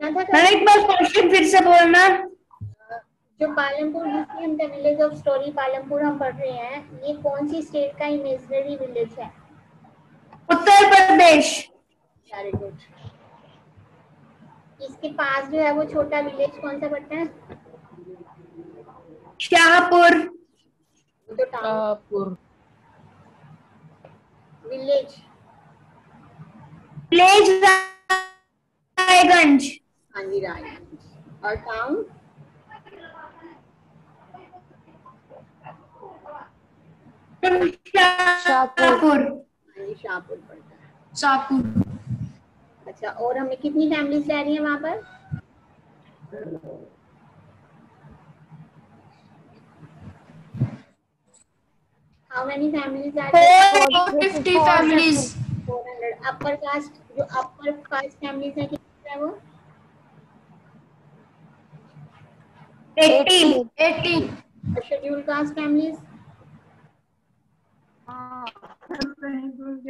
ना मैम एक बार क्वेश्चन फिर से बोलना। जो पालमपुर जिसकी हम विलेज ऑफ़ स्टोरी पालमपुर हम पढ़ रहे हैं ये कौन सी स्टेट का इमेजनरी विलेज है? उत्तर प्रदेश। वेरी गुड इसके पास जो है वो छोटा विलेज कौन सा पड़ता है? शाहपुर। तो शाहपुर। Village village Raiganj. हाँ जी राय और टाउन शाहपुर हाँ जी शाहपुर पड़ता है शाहपुर अच्छा और हमें कितनी फैमिलीज़ रह रही है वहाँ पर? How many families are four fifty families four hundred upper caste जो अपर कास्ट फैमिलीज़ है 18. 18. Scheduled caste families.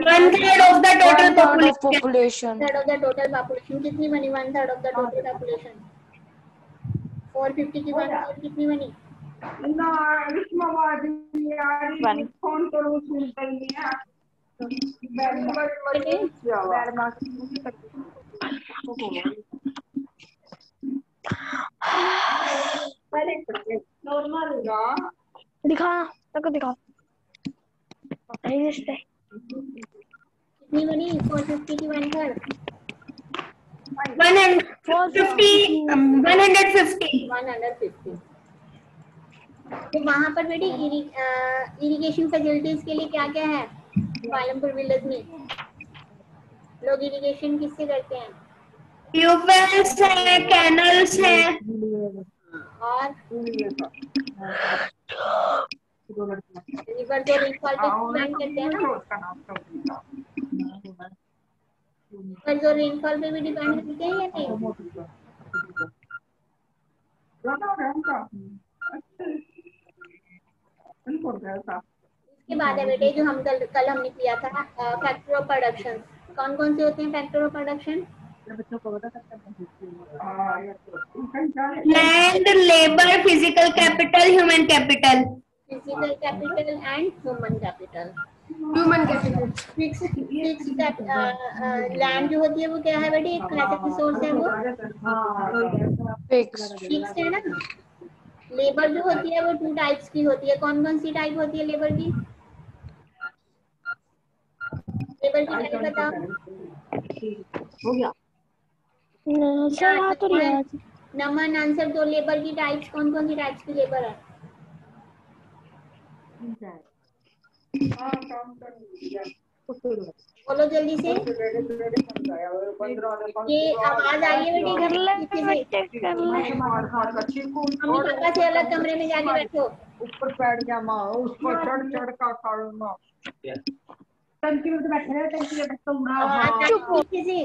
One third of the total population third of the total population कितनी बनी one third of the total population 450 की one third कितनी बनी phone करो सुन पहले normal होगा दिखा तक दिखा। कितनी बनी की one third one hundred fifty one hundred fifty one hundred fifty तो वहाँ पर बेटी इरिगेशन फैसिलिटीज़ के लिए क्या क्या है? पालमपुर विलेज में। लोग इरिगेशन किससे करते हैं? ट्यूबवेल्स है कैनल्स है। और रिवर जो डिपेंड करते हैं ना। रिवर जो रेनफॉल पे भी डिपेंड करते हैं या नहीं? इसके बाद है बेटे जो हम कल कल हमने किया था फैक्टर ऑफ़ प्रोडक्शन कौन कौन से होते हैं factor of production land labour physical capital human capital physical capital and human capital human capital fix fix land जो होती है वो क्या है बेटे एक क्रेडिट रिसोर्स है वो। Fixed. फिक्स है ना? लेबर जो होती है वो टू टाइप्स की होती है। कौन कौन सी टाइप होती है लेबर की? लेबर की टाइप बताओ। सर हाँ तो लिया नमन आंसर दो लेबर की टाइप्स कौन कौन सी टाइप्स की लेबर है बोलो जल्दी से ये आवाज़ आ रही है बेटी ले मम्मी पापा से अलग कमरे में जाके बैठो ऊपर बैठ गया माँ उस पर चढ़ चढ़ का काटना टंकी में तो बैठे रहे टंकी में बैठा उड़ा आवाज़ आ रही है पीछे से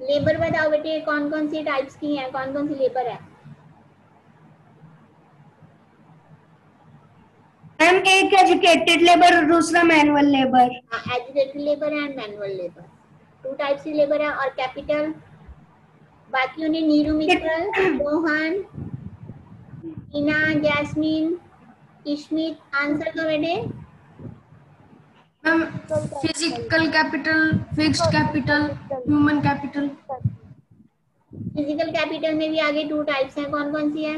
लेबर बताओ बेटे कौन कौन सी टाइप्स की हैं कौन कौन सी लेबर है? मैम एक एजुकेटेड लेबर दूसरा manual labour educated labour and manual labour two types की लेबर है और कैपिटल बाकी उन्हें Neeru Mittal Rohan Tina Jasmine Ishmeet answer दो बेटे. Ma'am physical capital fixed capital human capital physical capital में भी आगे टू टाइप्स हैं कौन कौन सी है?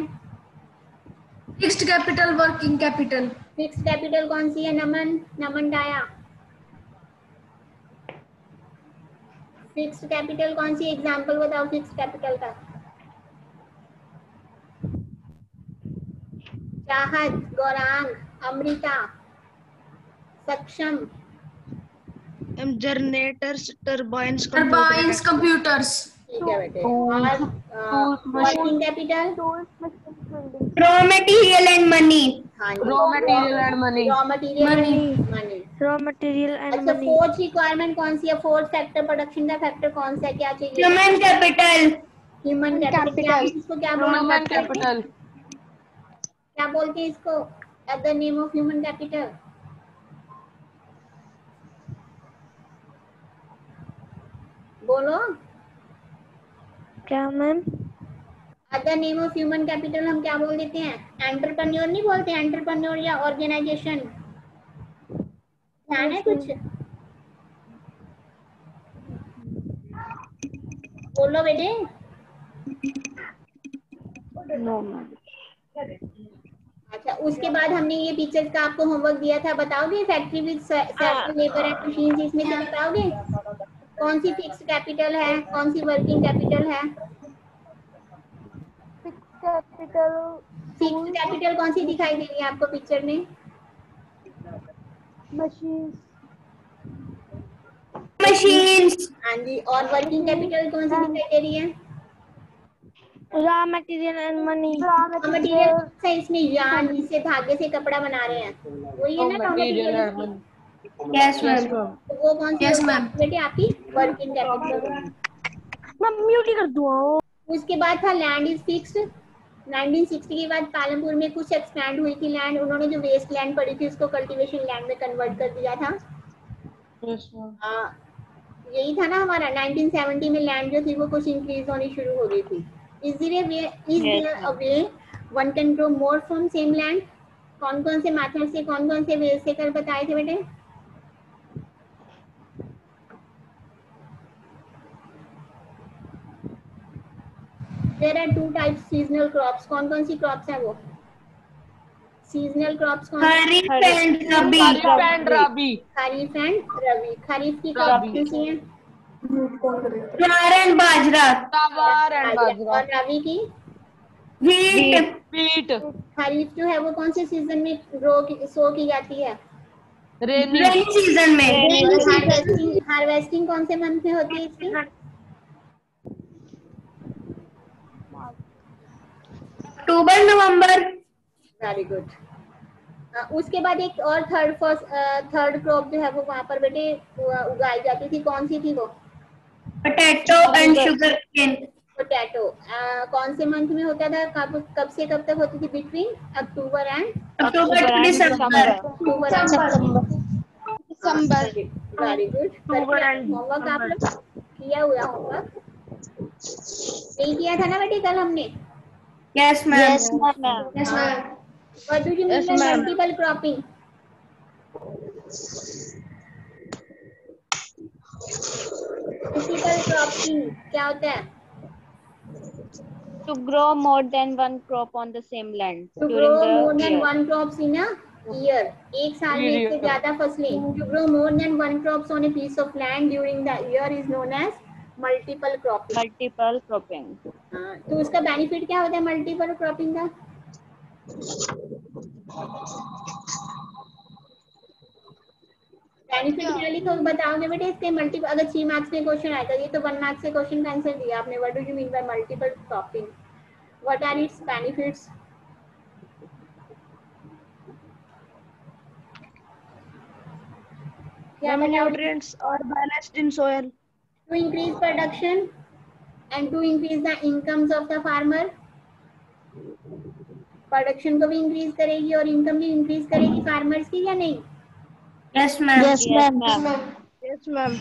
Fixed capital working capital fix capital कौन सी है? नमन नमन डाया। फिक्स कैपिटल कौन सी? एग्जांपल बताओ फिक्स कैपिटल का। Chahat Gaurang Amrita Saksham. Generators turbines turbines computers ठीक है बेटे। और working capital raw material and money हाँ Raw material and money. Raw material money raw material and अच्छा मनी फोर्थ रिक्वायरमेंट कौन सी है? फोर्थ फैक्टर प्रोडक्शन का फैक्टर कौन सा है? क्या चाहिए? ह्यूमन कैपिटल ह्यूमन कैपिटल इसको क्या बोलते हैं? क्या बोलते हैं इसको? At the name of human capital बोलो। क्या ma'am? Other name of human capital हम क्या बोल देते हैं? एंटरप्रेन्योर नहीं बोलते? एंटरप्रेन्योर या ऑर्गेनाइजेशन ध्यान है कुछ? बोलो बेटे। नो अच्छा उसके बाद हमने ये पिक्चर्स का आपको होमवर्क दिया था बताओगे? Factory with labour and machine इसमें से बताओगे? कौन सी फिक्स कैपिटल है? कौन सी वर्किंग कैपिटल है? कैपिटल फिक्स कैपिटल कौन सी दिखाई दे रही है आपको पिक्चर में? मशीन machines, हाँ जी। और वर्किंग कैपिटल कौन सी दिखाई दे रही है? Raw material and money raw material से इसमें यान जिससे धागे से कपड़ा बना रहे हैं। वही है ना material? yes ma'am. तो वो कौन सी Yes, बेटे आपकी? वर्किंग कैपिटल मैं म्यूट ही? कर दूँगा उसके बाद था लैंड इज़ फिक्स्ड 1960 के बाद पालमपुर में कुछ एक्सपैंड हुई थी लैंड उन्होंने जो वेस्ट लैंड पड़ी थी उसको कल्टीवेशन लैंड में कन्वर्ट कर दिया था। हाँ, यही था ना हमारा। 1970 में लैंड जो थी वो कुछ इंक्रीज होनी शुरू हो गई थी। Is there is a way one can grow more from same land कौन कौन से मेथड से कौन कौन से वे से कर बताए थे बेटे? There are two types seasonal crops कौन कौन सी क्रॉप्स है वो? सीजनल क्रॉप्स कौन Kharif and Rabi. And Rabi. Kharif and Rabi. Kharif की क्रॉप रबी। कौन सी है? Jowar and Bajra. तवार एंड बाजरा। और रबी की? Wheat. पीट खरीफ जो है वो कौन से सीज़न में ग्रो की सो की जाती है? रेनी season में. हार्वेस्टिंग हार्वेस्टिंग कौन से मंथ में होती है इसकी? October, November. वेरी गुड उसके बाद एक और थर्ड फ़र्स्ट थर्ड क्रॉप जो है वो वहाँ पर बेटे उगाई जाती थी। कौन सी थी वो? Potato and sugar. cane. Potato कौन से मंथ में होता था? कब कब से कब तक होती थी? Between October and October to December. October very good homework आप लोग? किया हुआ होमवर्क नहीं किया था ना बेटे कल हमने? Yes, ma'am. Yes ma'am Yes, ma'am. What do you mean Yes, by ma'am. multiple cropping? Multiple cropping क्या होता है? to grow more than one crop on the same land To during grow the more than year. one crops in a year. एक साल में एक से ज्यादा फसलें. To grow more than one crops on a piece of land during the year is known as multiple cropping. multiple cropping हाँ, तो उसका बेनिफिट क्या होता है मल्टीपल क्रॉपिंग का? बेनिफिट क्या लिखो बताओगे बेटे इसके मल्टीपल अगर थ्री मार्क्स में क्वेश्चन आएगा ये तो वन मार्क्स से क्वेश्चन का आंसर दिया आपने। What do you mean by multiple cropping what are its benefits क्या बताओगे? nutrients are balanced in soil. To increase production? And to increase the incomes of the farmer? Production को भी increase करेगी और income भी increase करेगी farmers की या नहीं? Yes, ma'am. yes yes ma'am. ma'am. Yes ma'am.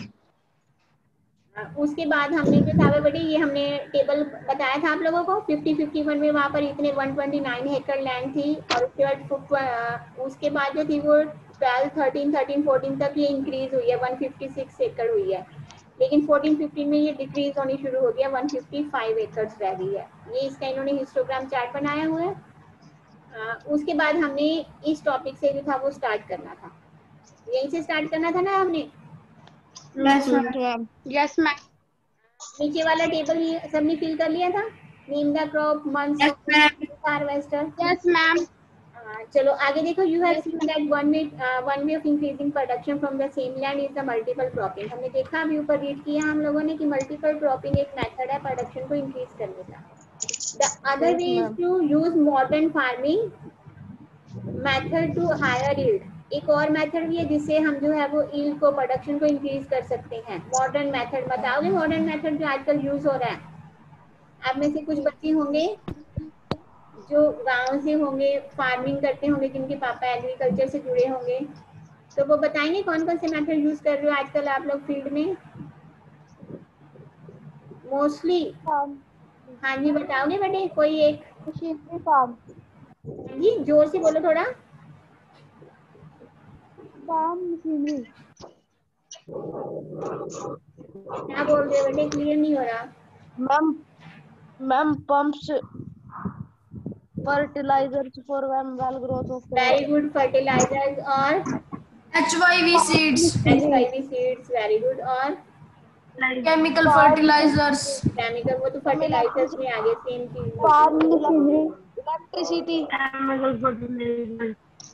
उसके बाद हमने जो था बेटे ये हमने टेबल बताया था आप लोगों को 50 51 में वहाँ पर इतने 129 एकड़ लैंड थी और उसके बाद उसके बाद जो थी वो 12 13 13 14 तक ये इंक्रीज हुई है 156 एकड़ हुई है। लेकिन 14 15 में ये डिक्रीज होनी शुरू हो गया 155 एकड़ रह गई है। ये इसका इन्होंने हिस्टोग्राम चार्ट बनाया हुआ है। उसके बाद हमने इस टॉपिक से जो था वो स्टार्ट करना था। यहीं से स्टार्ट करना था ना हमने? yes ma'am. नीचे वाला टेबल ये सबने फिल कर लिया था? Name the crop ma'am. Harvester yes ma'am. चलो आगे देखो you have seen that one way one way of increasing production from the same land is the multiple cropping हमने देखा अभी ऊपर रीड किया हम लोगों ने कि मल्टीपल क्रॉपिंग एक मेथड है प्रोडक्शन को इंक्रीज करने का। The other way is to use modern farming method to higher yield एक और मेथड भी है जिससे हम जो है वो यील्ड को प्रोडक्शन को इंक्रीज कर सकते हैं। मॉडर्न मेथड बताओगे मॉडर्न मेथड जो आजकल यूज़ हो रहा है? आप में से कुछ बच्चे होंगे? जो गाँव से होंगे फ़ार्मिंग करते होंगे जिनके पापा एग्रीकल्चर से जुड़े होंगे तो वो बताएँगे कौन कौन से मेथड यूज़ कर रहे हो आजकल आप लोग फ़ील्ड में? मोस्टली हाँ जी बताओगे बेटे कोई एक? Farm. हाँ जी ज़ोर से बोलो थोड़ा। Farm machinery. क्या बोल रहे हो बेटे क्लियर नहीं हो रहा। Ma'am ma'am pumps fertilizers for well well growth of. Very good fertilizers और HYV seeds, HYV seeds very good और chemical fertilizers, केमिकल वो तो फर्टिलाइजर्स में आ गए सेम चीज़.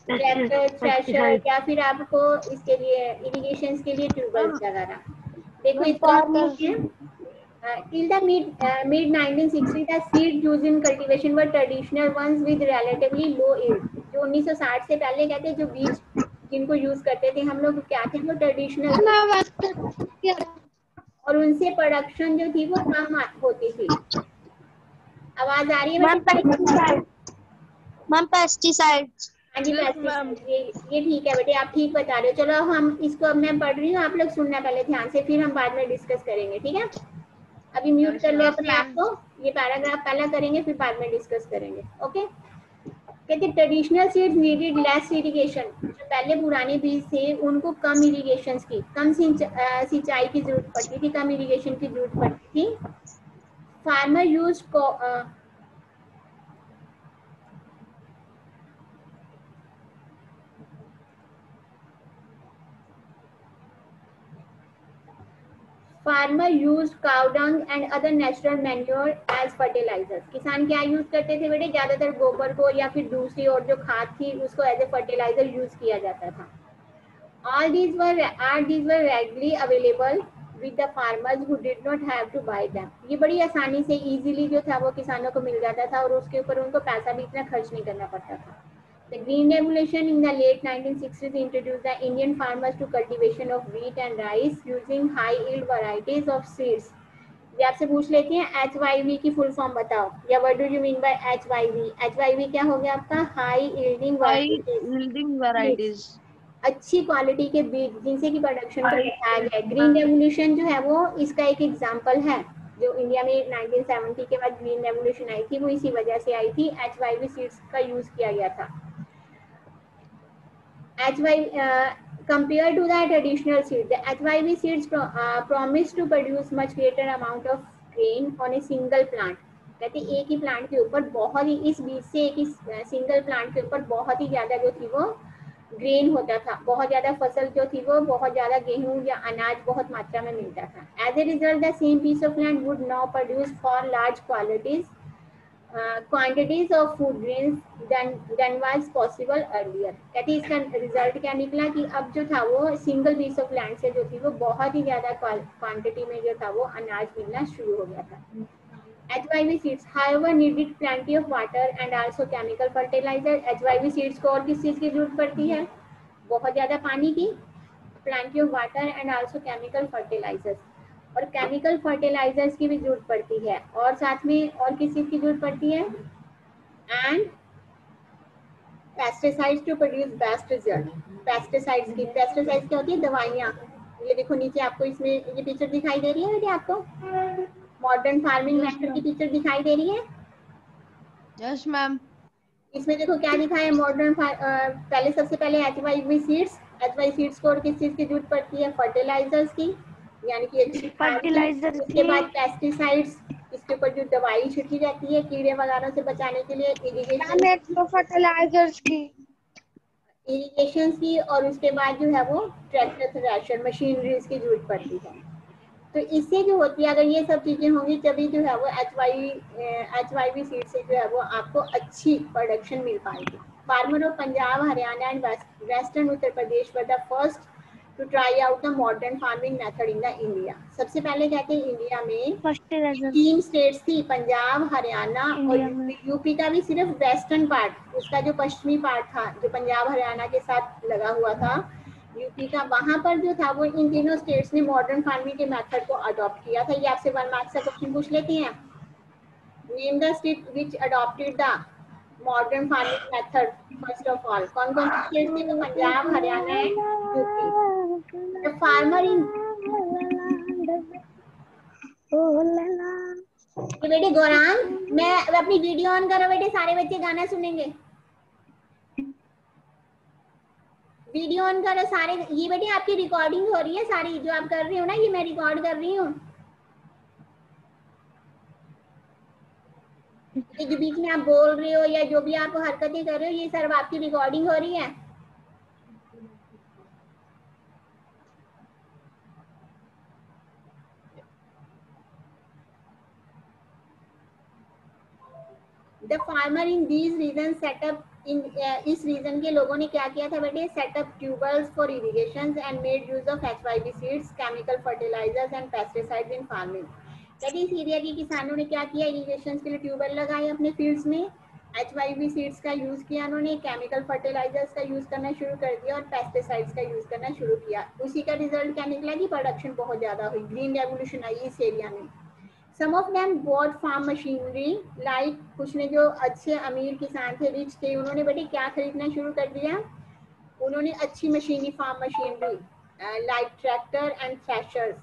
ट्रैक्टर थ्रेशर या फिर आपको इसके लिए इरिगेशन के लिए ट्यूबवेल्स वगैरह देखो इसका till the mid mid 1960 the seed used in cultivation were traditional ones with relatively low yield. जो 1960 से पहले कहते जो बीज जिनको यूज़ करते थे हम लोग क्या थे वो ट्रेडिशनल और उनसे प्रोडक्शन जो थी वो कम होती थी। आवाज़ आ रही है? मैम? पेस्टिसाइड हाँ जी ये ये ठीक है बेटे आप ठीक बता रहे हो। चलो हम इसको अब मैं पढ़ रही हूँ आप लोग सुनना पहले ध्यान से फिर हम बाद में डिस्कस करेंगे ठीक है? अभी म्यूट कर लो अपने आप को। ये पैराग्राफ पहला करेंगे फिर बाद में डिस्कस करेंगे ओके कहते traditional seeds needed less irrigation जो पहले पुराने बीज थे उनको कम इरिगेशन की कम सिंचाई की ज़रूरत पड़ती थी कम इरिगेशन की ज़रूरत पड़ती थी। Farmer use farmer use cow dung and other natural manure as fertilizers किसान क्या यूज़ करते थे बेटे? ज़्यादातर गोबर को या फिर दूसरी और जो खाद थी, उसको एज ए फर्टिलाइज़र यूज़ किया जाता था। All these were are these were readily available with the farmers who did not have to buy them. ये बड़ी आसानी से easily जो था वो किसानों को मिल जाता था और उसके ऊपर उनको पैसा भी इतना खर्च नहीं करना पड़ता था। The Green Revolution in the late 1960s introduced the Indian farmers to cultivation of wheat and rice using high yield varieties of seeds. ये आपसे पूछ लेते हैं एच वाई वी की फुल फॉर्म बताओ। या what do you mean by H Y V H Y V क्या हो गया आपका? High yielding high yielding varieties अच्छी क्वालिटी के बीज जिनसे की प्रोडक्शन को बढ़ाया गया है। ग्रीन रेवोल्यूशन जो है वो इसका एक एग्जांपल है। जो इंडिया में 1970 के बाद ग्रीन रेवोल्यूशन आई थी वो इसी वजह से आई थी। एच वाई वी सीड्स का यूज़ किया गया था। HY uh, compared to the traditional seed, the HYV seeds pro, uh, promise to produce much greater amount of grain on a single plant. कहते एक ही प्लांट के ऊपर बहुत ही इस बीज से एक ही सिंगल प्लांट के ऊपर बहुत ही ज़्यादा जो थी वो ग्रेन होता था बहुत ज़्यादा फ़सल जो थी वो बहुत ज़्यादा गेहूँ या अनाज बहुत मात्रा में मिलता था as a result the same piece of land would now produce for large qualities quantities of food grains then was possible earlier कहते इसका रिज़ल्ट क्या निकला कि अब जो था वो सिंगल पीस ऑफ़ लैंड से जो थी वो बहुत ही ज़्यादा क्वांटिटी में जो था वो अनाज मिलना शुरू हो गया था। H Y V HYV seeds, however, needed plenty of water and also chemical fertilizer. HYV seeds को और किस चीज़ की ज़रूरत पड़ती है? बहुत ज़्यादा पानी की। Plenty of water and also chemical fertilizers. और केमिकल फर्टिलाइजर्स की भी ज़रूरत पड़ती है। और साथ में और किस चीज़ की ज़रूरत पड़ती है? And pesticides to produce best result pesticides की पेस्टिसाइड्स क्या होती है? दवाइयाँ। ये देखो नीचे आपको इसमें ये पिक्चर दिखाई दे रही है बेटे आपको? मॉडर्न फ़ार्मिंग मेथड की पिक्चर दिखाई दे रही है? यस मैम इसमें देखो क्या लिखा है? मॉडर्न पहले सबसे पहले H Y V seeds H Y seeds को और किस चीज़ की ज़रूरत पड़ती है? फर्टिलाइजर्स की। यानी कि खाद की। उसके बाद पेस्टिसाइड्स इसके ऊपर जो दवाई छिड़की जाती है कीड़े वगैरह से बचाने के लिए इरिगेशन फर्टिलाइजर्स की? इरिगेशन की और उसके बाद जो है वो ट्रैक्टर थ्रेशर मशीनरीज की ज़रूरत पड़ती है। तो इससे जो होती है अगर ये सब चीज़ें होंगी तभी जो है वो H Y H Y V seed से जो है वो आपको अच्छी प्रोडक्शन मिल पाएगी। Farmer of Punjab Haryana and western Uttar Pradesh were the first to try out the modern farming method in the India सबसे पहले कहते हैं इंडिया में तीन स्टेट्स थी पंजाब हरियाणा और यूपी का भी सिर्फ़ वेस्टर्न पार्ट उसका जो पश्चिमी पार्ट था जो पंजाब हरियाणा के साथ लगा हुआ था यूपी का वहाँ पर जो था वो इन तीनों स्टेट्स ने मॉडर्न फ़ार्मिंग के मेथड को अडॉप्ट किया था। ये आपसे वन मार्क्स का क्वेश्चन पूछ लेते हैं? Name the state which adopted the modern farming method first of all कौन कौन से स्टेट थे? Punjab Haryana and UP the farmer in ये बेटे गौरांग, मैं अपनी वीडियो ऑन करो बेटे, सारे बच्चे गाना सुनेंगे। वीडियो ऑन करो सारे, ये बेटे आपकी रिकॉर्डिंग हो रही है, सारी जो आप कर रही हो ना, ये मैं रिकॉर्ड कर रही हूँ। बीच में आप बोल रहे हो या जो भी आप हरकतें कर रहे हो, ये सर्व आपकी रिकॉर्डिंग हो रही है। The farmer in these region set up in इस रीजन के लोगों ने क्या किया था बेटे? Set up tube wells for irrigation and made use of H Y V seeds chemical fertilizers and pesticides in farming that इस एरिया के किसानों ने क्या किया? इरिगेशन के लिए ट्यूबवेल लगाए अपने फील्ड्स में। एच वाई बी सीड्स का यूज़ किया उन्होंने केमिकल फर्टिलाइजर्स का यूज़ करना शुरू कर दिया और पेस्टिसाइड्स का यूज़ करना शुरू किया। उसी का रिज़ल्ट क्या निकला कि प्रोडक्शन बहुत ज़्यादा हुई। ग्रीन रेवोल्यूशन आई इस एरिया में। Some of them bought farm machinery like कुछ ने जो अच्छे अमीर किसान थे रिच थे, उन्होंने बेटे क्या खरीदना शुरू कर दिया? उन्होंने अच्छी machinery farm machinery like tractor and threshers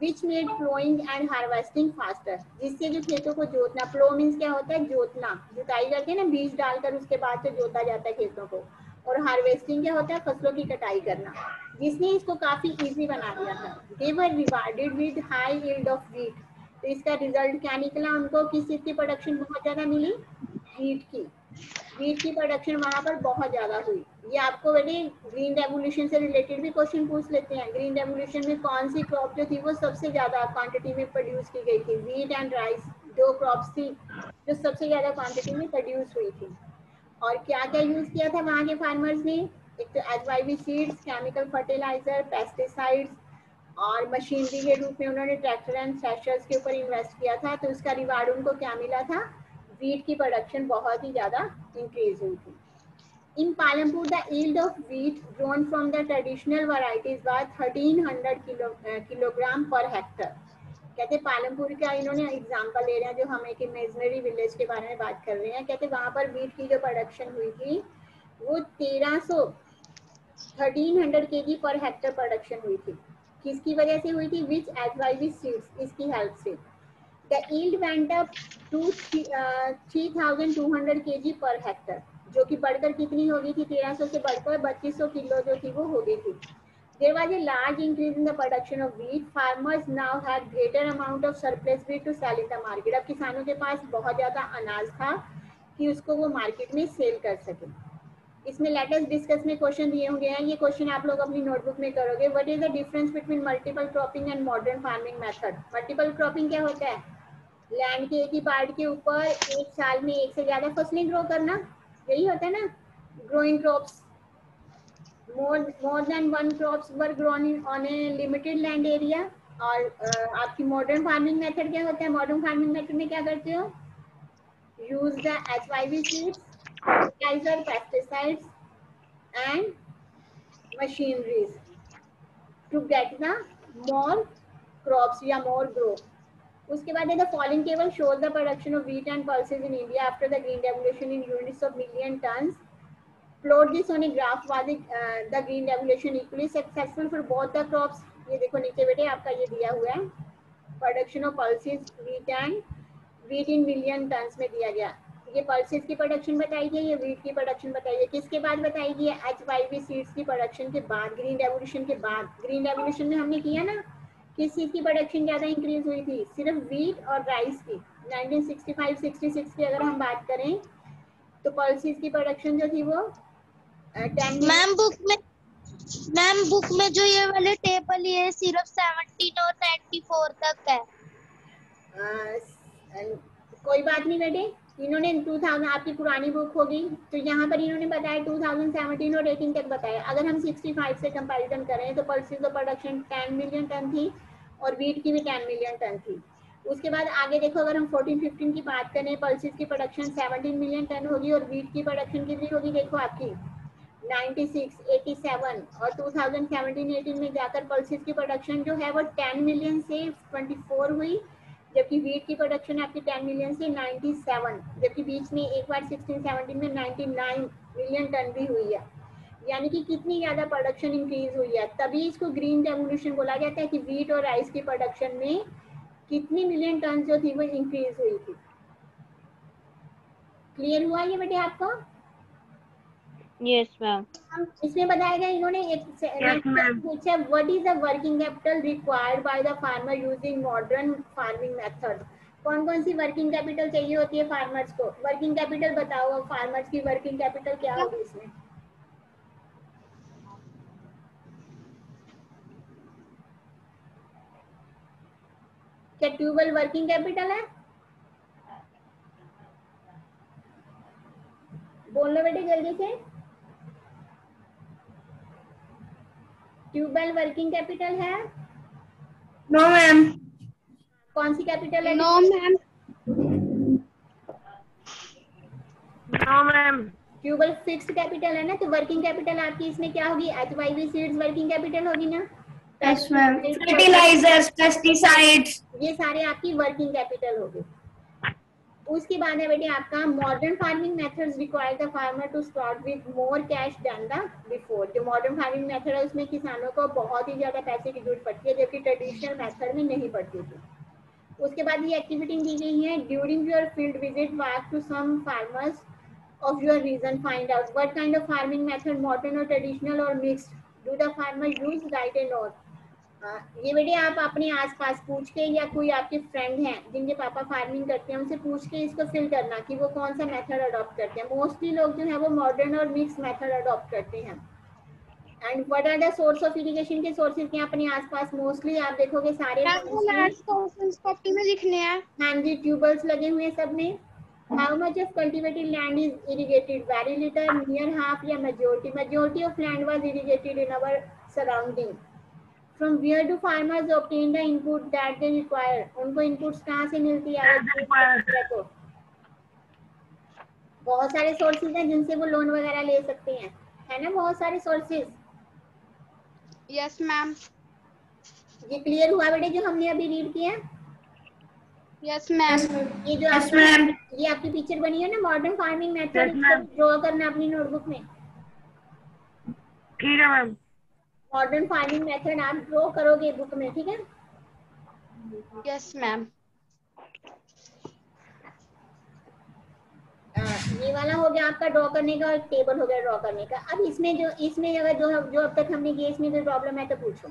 which made ploughing and harvesting faster जिससे जो खेतों को जोतना फ्लो मीन्स क्या होता है? जोतना। जुताई करके ना बीज डालकर उसके बाद से जोता जाता है खेतों को। और हार्वेस्टिंग क्या होता है? फ़सलों की कटाई करना। जिसने इसको काफ़ी इजी बना दिया था। They were rewarded with high of wheat तो इसका रिज़ल्ट क्या निकला? उनको किस चीज़ की प्रोडक्शन बहुत ज़्यादा मिली? वीट की। वीट की प्रोडक्शन वहाँ पर बहुत ज़्यादा हुई। ये आपको बेटे ग्रीन रेवोल्यूशन से रिलेटेड भी क्वेश्चन पूछ लेते हैं। ग्रीन रेवोल्यूशन में कौन सी क्रॉप जो थी, वो सबसे ज़्यादा क्वांटिटी में प्रोड्यूस की गई थी? वीट एंड राइस दो क्रॉप्स थी जो सबसे ज़्यादा क्वांटिटी में प्रोड्यूस हुई थी। और क्या क्या यूज़ किया था वहाँ के फार्मर्स ने? एक तो H seeds chemical fertiliser pesticides और मशीनरी के रूप में उन्होंने ट्रैक्टर एंड थ्रेशर्स के ऊपर इन्वेस्ट किया था तो उसका रिवार्ड उनको क्या मिला था? वीट की प्रोडक्शन बहुत ही ज़्यादा इंक्रीज हुई थी। In Palampur, the yield of wheat grown from the traditional varieties was 1300 kilo, uh, kilogram per hectare. कहते पालमपुर का इन्होंने एग्जांपल ले रहे हैं जो हम एक इमेजनरी विलेज के बारे में बात कर रहे हैं। कहते वहाँ पर वीट की जो प्रोडक्शन हुई थी वो 1300 1300 केजी पर हेक्टर प्रोडक्शन हुई थी। किसकी वजह से हुई थी which H Y V seeds इसकी हेल्प से the yield went up to three thousand two hundred K G per hectare जो कि बढ़कर कितनी हो गई थी तेरह सौ से बढ़कर बत्तीस सौ किलो जो थी वो हो गई थी There was a large increase in the production of wheat. Farmers now had greater amount of surplus wheat to sell in the market. अब किसानों के पास बहुत ज़्यादा अनाज था कि उसको वो मार्केट में सेल कर सके इसमें लेटेस्ट डिस्कस में क्वेश्चन दिए हुए हैं। ये क्वेश्चन आप लोग अपनी नोटबुक में करोगे। What is the difference between multiple cropping and modern farming method multiple cropping क्या होता है? लैंड के एक ही पार्ट के ऊपर एक साल में एक से ज़्यादा फ़सलें ग्रो करना। यही होता है ना? Growing crops more more than one crops were grown in on a limited land area और uh, आपकी मॉडर्न फ़ार्मिंग मेथड क्या होता है? मॉडर्न फ़ार्मिंग मेथड में क्या करते हो? Use the H Y V seeds fertiliser pesticides and machineries to get the more crops या मोर ग्रो उसके बाद the following table shows the production of wheat and pulses in India after the green revolution in units of million tons plot this on a graph it, uh, the green revolution equally successful for both the crops. ये देखो नीचे बेटे आपका ये दिया हुआ है। Production of pulses wheat and wheat in million tons में दिया गया। ये पल्सेस की प्रोडक्शन बताई गई है व्हीट की प्रोडक्शन बताई है किसके बाद बताई गई है एच वाई वी सीड्स की प्रोडक्शन के बाद ग्रीन रेवोल्यूशन के बाद। ग्रीन रेवोल्यूशन में हमने किया ना किस चीज़ की प्रोडक्शन ज़्यादा इंक्रीज हुई थी सिर्फ़ व्हीट और राइस की। 1965-66 की अगर हम बात करें तो पल्सेस की प्रोडक्शन जो थी वो मैम बुक में मैम बुक में जो ये वाले टेबल ये सिर्फ़ सेवनटीन और नाइन्टी फोर तक है। आ, कोई बात नहीं बेटे। इन्होंने 2000 आपकी पुरानी बुक होगी तो यहाँ पर इन्होंने बताया 2017 और 18 तक बताया। अगर हम 65 से कंपैरिजन करें तो पल्सिस तो प्रोडक्शन 10 मिलियन टन थी और वीट की भी 10 मिलियन टन थी। उसके बाद आगे देखो अगर हम 14 15 की बात करें पल्सिस की प्रोडक्शन 17 मिलियन टन होगी और वीट की प्रोडक्शन कितनी होगी देखो आपकी? 96, 87 और 2017-18 में जाकर पल्सिस की प्रोडक्शन जो है वो 10 मिलियन से 24 हुई। जबकि वीट की प्रोडक्शन आपकी 10 मिलियन से 97 जबकि बीच में एक बार 16-17 में 99 मिलियन टन भी हुई है। यानी कि कितनी ज़्यादा प्रोडक्शन इंक्रीज हुई है। तभी इसको ग्रीन रेवोल्यूशन बोला जाता है कि वीट और राइस की प्रोडक्शन में कितनी मिलियन टन जो थी वो इंक्रीज हुई थी। क्लियर हुआ ये बेटे आपको? Yes, ma'am. इसमें बताया गया इन्होंने एक पूछा what is the working capital required by the farmer using modern farming method कौन कौन सी वर्किंग कैपिटल चाहिए होती है फार्मर्स को? वर्किंग कैपिटल बताओ फार्मर्स की वर्किंग कैपिटल क्या होगी इसमें? क्या ट्यूबवेल वर्किंग कैपिटल है? बोलो बेटे जल्दी से। ट्यूबवेल वर्किंग कैपिटल है? नो मैम कौन सी कैपिटल है? No, ma'am. No ma'am tubewell fixed capital है ना तो वर्किंग कैपिटल आपकी इसमें क्या होगी? H Y V seeds working capital होगी ना? मैम फर्टिलाइजर्स पेस्टिसाइड्स ये सारे आपकी वर्किंग कैपिटल होगी। उसके बाद है बेटे आपका modern farming methods require the farmer to start with more cash than the before जो मॉडर्न फ़ार्मिंग मेथड है उसमें किसानों को बहुत ही ज़्यादा पैसे की ज़रूरत पड़ती है जबकि ट्रेडिशनल मेथड में नहीं पड़ती थी। उसके बाद ये एक्टिविटी दी गई है। During your field visit walk to some farmers your region find out what kind of farming method modern or traditional or mixed do the farmer use right and all हाँ, ये बेटे आप अपने आसपास पूछ के या कोई आपके फ्रेंड हैं जिनके पापा फ़ार्मिंग करते हैं उनसे पूछ के इसको फिल करना कि वो कौन सा मेथड अडॉप्ट करते हैं। मोस्टली लोग जो है वो मॉडर्न और मिक्स मेथड अडॉप्ट करते हैं। And what are the source of irrigation के सोर्सेज के अपने आसपास? मोस्टली आप देखोगे सारे कॉपी में लिखने हैं। हाँ जी ट्यूबवेल्स लगे हुए हैं सब में how much of cultivated land is irrigated very little near half या majority majority of land was irrigated in our surrounding from where do farmers obtain the input that they require उनको inputs कहाँ से मिलती है? तो। बहुत सारे sources हैं जिनसे वो लोन वगैरह ले सकते हैं। है ना बहुत सारे सोर्सेज यस मैम ये क्लियर हुआ बेटे जो हमने अभी रीड किया? यस मैम ये जो यस आपकी मैम ये आपकी पिक्चर बनी है ना मॉडर्न फ़ार्मिंग मेथड. ड्रॉ करना अपनी नोटबुक में? ठीक है मैम मॉडर्न फ़ार्मिंग मेथड आप ड्रॉ करोगे बुक में ठीक है? यस मैम ये वाला हो गया आपका ड्रॉ करने का और टेबल हो गया ड्रॉ करने का। अब इसमें जो इसमें अगर जो जो अब तक हमने किया इसमें कोई प्रॉब्लम है तो पूछो।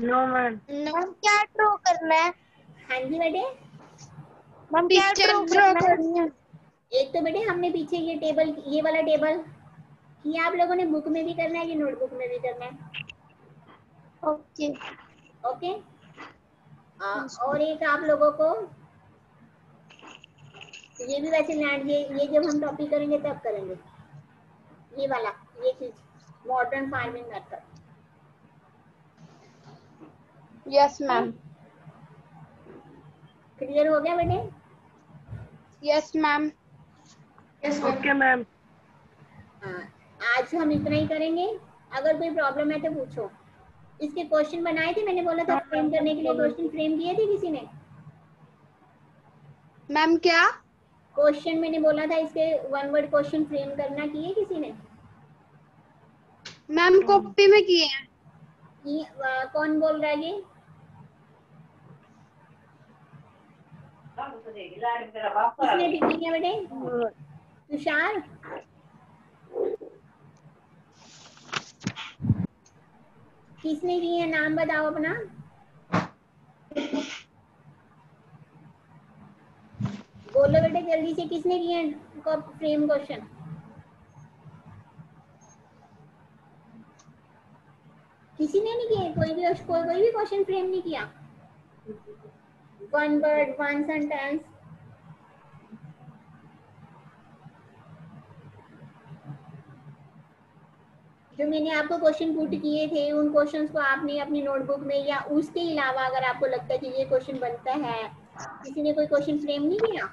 नो मैम क्या ड्रॉ करना है? हाँ जी बेटे। मैम पिक्चर ड्रॉ है करनी है? एक तो बेटे हमने पीछे ये टेबल ये वाला टेबल ये आप लोगों ने बुक में भी करना है कि नोटबुक में भी करना है? ओके ओके और एक आप लोगों को ये भी वैसे लैंड ये ये जब हम टॉपिक करेंगे तब करेंगे। ये वाला ये चीज़ modern farming method yes ma'am clear हो गया बेटे? Yes ma'am yes okay ma'am हाँ, आज हम इतना ही करेंगे। अगर कोई प्रॉब्लम है तो पूछो। इसके क्वेश्चन बनाए थे मैंने बोला था फ्रेम करने के लिए क्वेश्चन फ्रेम किए थे किसी ने? मैम क्या? क्वेश्चन मैंने बोला था इसके वन वर्ड क्वेश्चन फ्रेम करना किए किसी ने? मैम कॉपी में किए हैं। कौन बोल रहा है ये? किसने भी किए बेटे? तुषार? किसने किए हैं, नाम बताओ अपना। बोलो बेटे, जल्दी से किसने किए हैं? फ्रेम क्वेश्चन किसी ने नहीं किए कोई भी, कोई कोई भी क्वेश्चन फ्रेम नहीं किया। वन वर्ड वन सेंटेंस मैंने आपको क्वेश्चन पुट किए थे उन क्वेश्चंस को आपने अपनी नोटबुक में या उसके अलावा अगर आपको लगता है कि ये क्वेश्चन बनता है किसी ने कोई क्वेश्चन फ्रेम नहीं किया?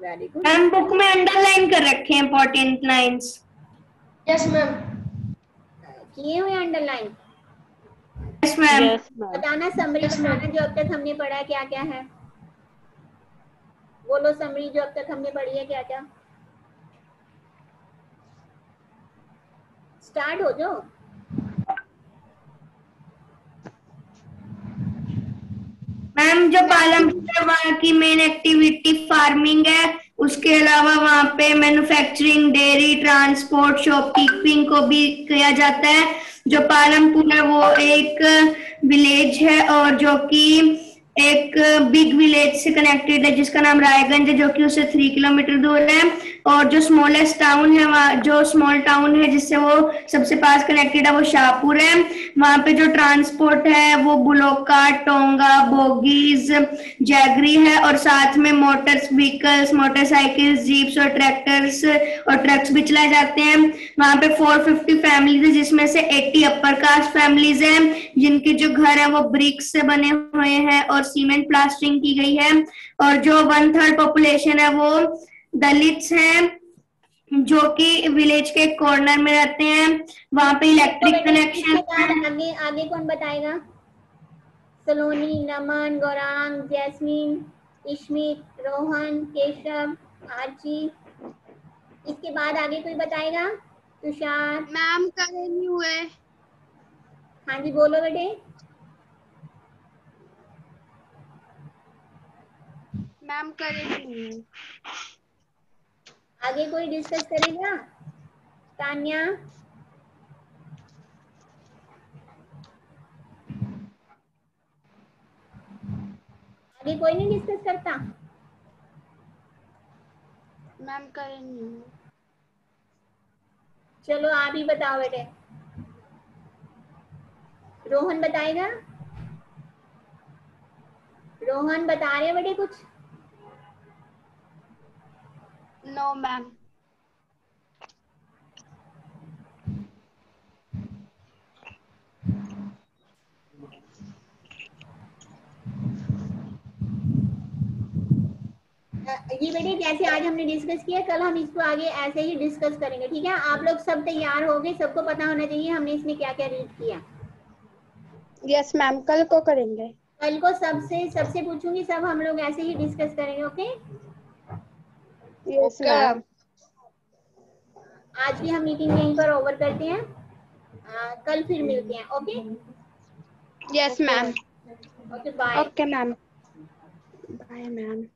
वेरी गुड मैम बुक में अंडरलाइन कर रखे हैं इंपॉर्टेंट लाइंस यस मैम किए हुए अंडरलाइन यस मैम बताना समरी बताना जो अब तक हमने पढ़ा है क्या क्या है? बोलो समरी जो अब तक हमने पढ़ी है क्या क्या स्टैंड हो जाओ। मैम, जो पालम वहाँ की मेन एक्टिविटी फ़ार्मिंग है, उसके अलावा वहाँ पे मैन्युफैक्चरिंग डेयरी ट्रांसपोर्ट शॉपकीपिंग को भी किया जाता है। जो पालमपुर है, वो एक विलेज है और जो कि एक बिग विलेज से कनेक्टेड है, जिसका नाम रायगंज है, जो कि उससे थ्री किलोमीटर दूर है। और जो स्मॉलेस्ट टाउन है, वहाँ, जो स्मॉल टाउन है, जिससे वो सबसे पास कनेक्टेड है, वो शाहपुर है। वहाँ पे जो ट्रांसपोर्ट है, वो बुलोका, टोंगा, बोगीज, जैगरी है और साथ में मोटर्स व्हीकल्स मोटरसाइकिल्स जीप्स और ट्रैक्टर्स और ट्रक्स भी चलाए जाते हैं। वहाँ पे 450 फैमिलीज़ है, जिसमें से 80 अपर कास्ट फैमिलीज़ हैं, जिनके जो घर है, वो ब्रिक्स से बने हुए हैं और सीमेंट प्लास्टरिंग की गई है। और जो वन थर्ड पॉपुलेशन है, वो दलित्स हैं जो कि विलेज के कॉर्नर में रहते हैं वहाँ पे इलेक्ट्रिक कनेक्शन आगे आगे कौन बताएगा? सलोनी नमन गौरांग जैस्मीन इश्मित रोहन केशव आरची। इसके बाद आगे कोई बताएगा? तुषार। मैम करे नहीं हुए हाँ जी बोलो बेटे। मैम करे नहीं हुए आगे कोई डिस्कस करेगा? तान्या? आगे कोई नहीं डिस्कस करता? मैम करे नहीं हुए चलो आप ही बताओ बेटे। रोहन बताएगा? रोहन बता रहे हैं बेटे कुछ? नो मैम अ, ये बेटे जैसे आज हमने डिस्कस किया कल हम इसको आगे ऐसे ही डिस्कस करेंगे ठीक है? आप लोग सब तैयार हो गए सबको पता होना चाहिए हमने इसमें क्या क्या रीड किया। यस मैम कल को करेंगे। कल को सबसे सबसे पूछूँगी सब हम लोग ऐसे ही डिस्कस करेंगे ओके मैम आज भी हम मीटिंग यहीं पर ओवर करते हैं। आ, कल फिर मिलते हैं okay yes ma'am okay bye okay ma'am bye ma'am